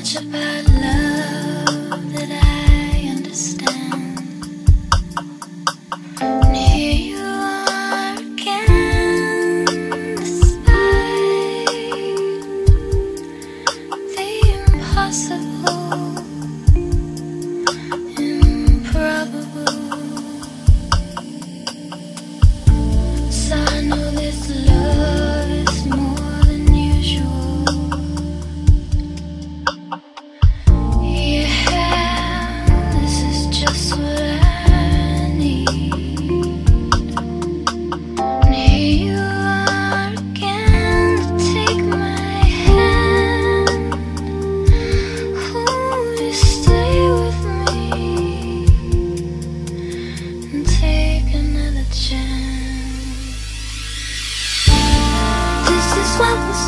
much about love.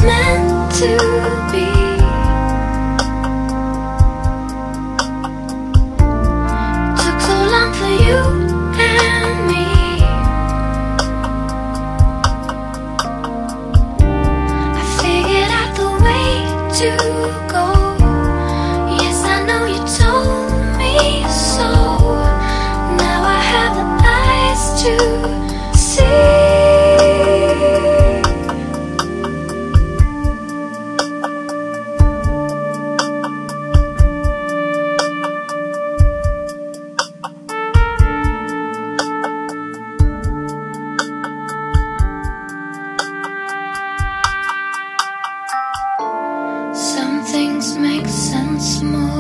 Meant to be. Took so long for you and me. I figured out the way to Some things make sense more